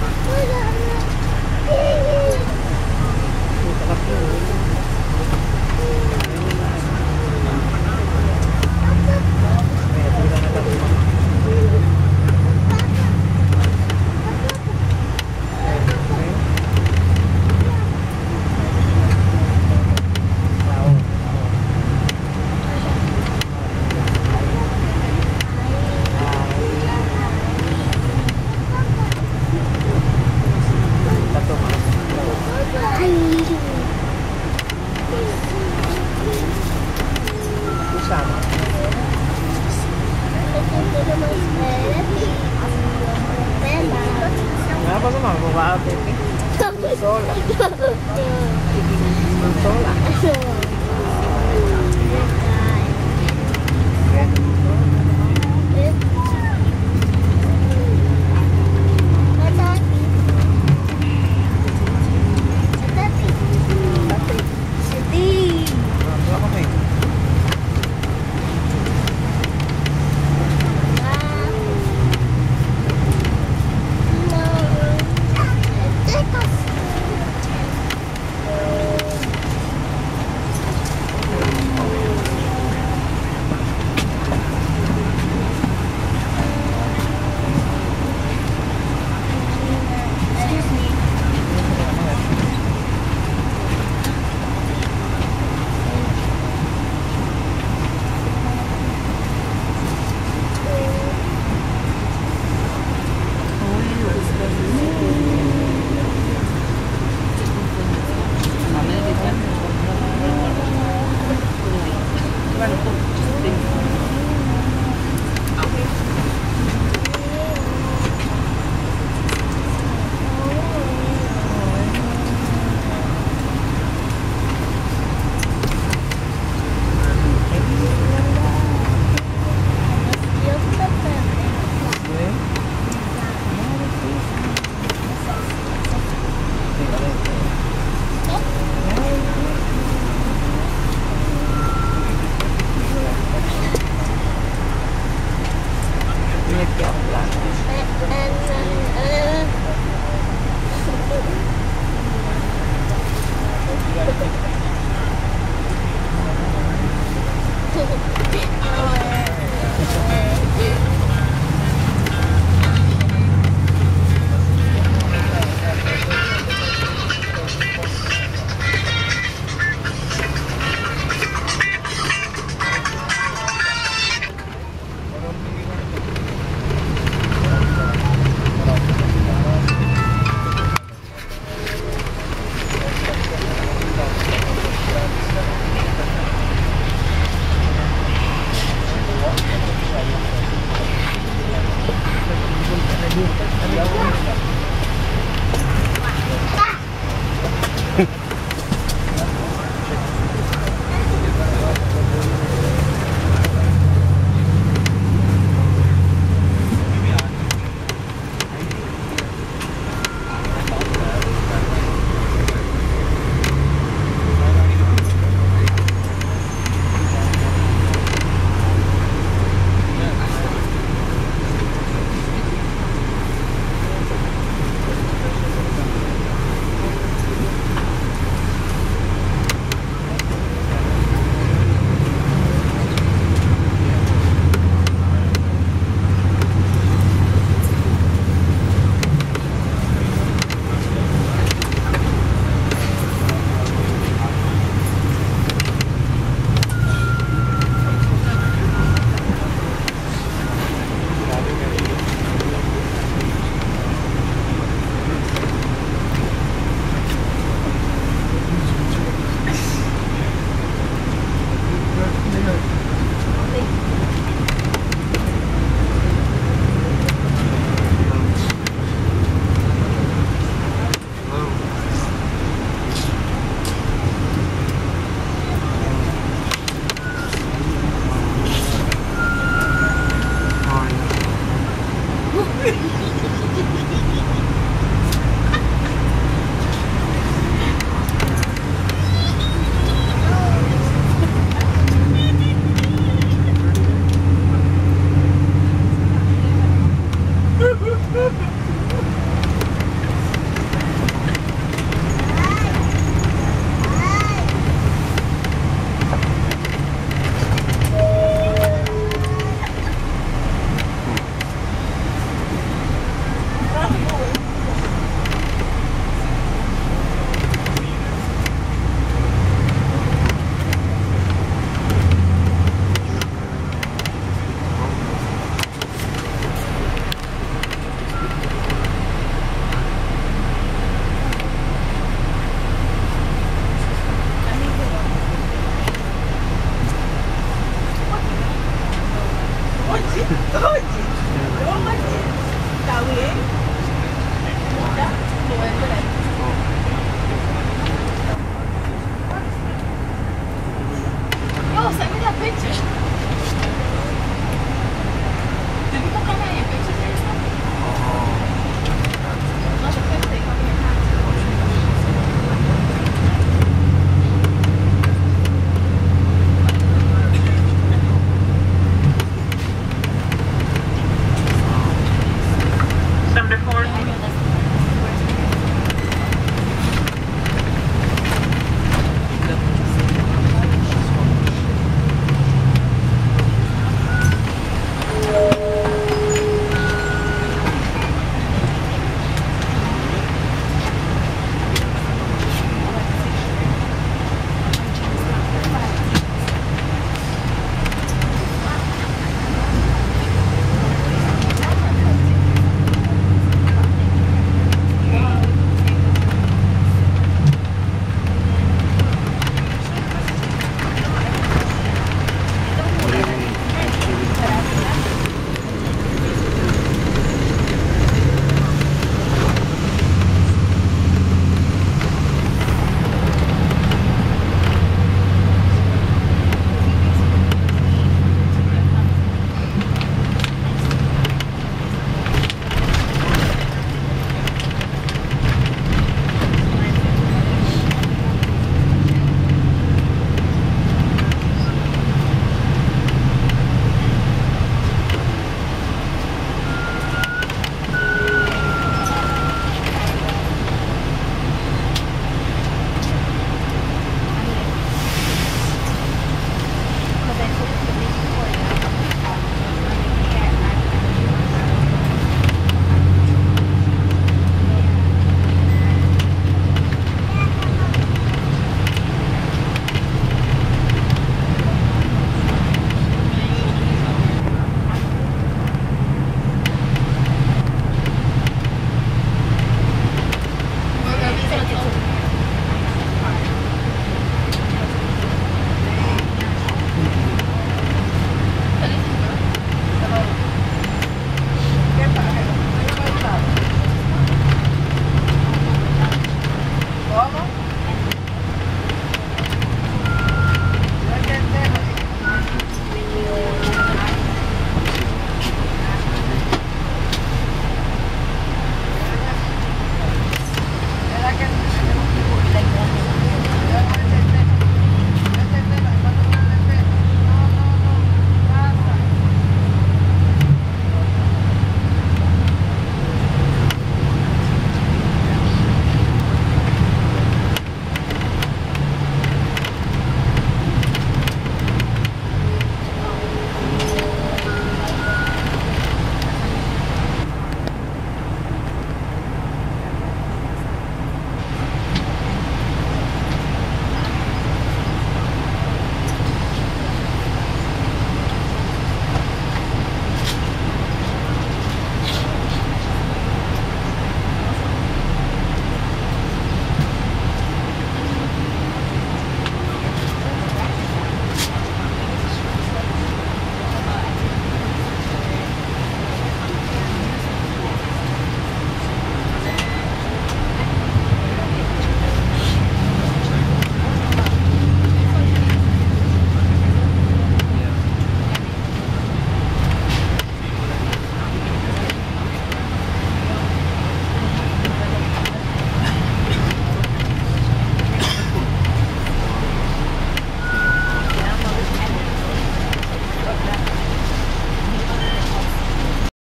Wala na. Tingin. Ang sarap yun. Buka ATP? Sola. Sola.